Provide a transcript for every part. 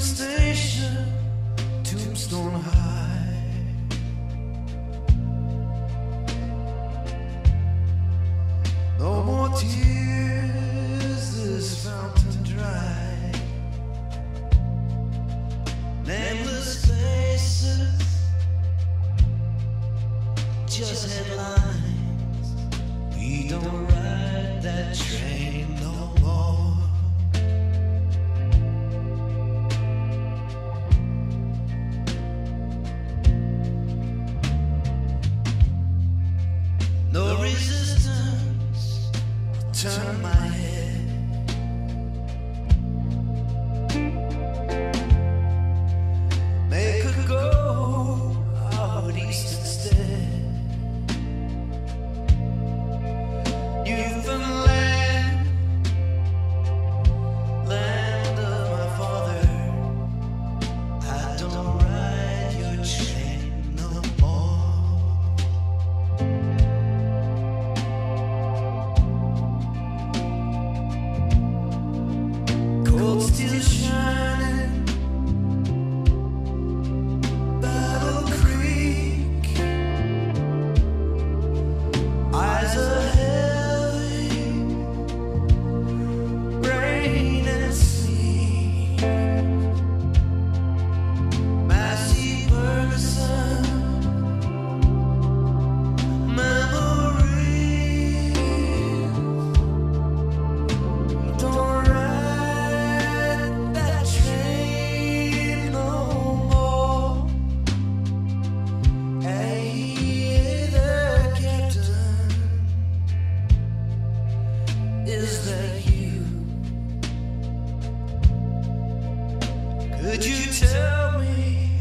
station, tombstone high. No more tears. turn my head. is you? Could you tell me,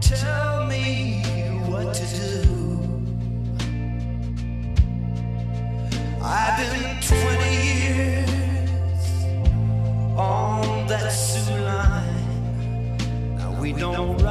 tell me what to do? I've been 20 years on that Soo line. Now we don't.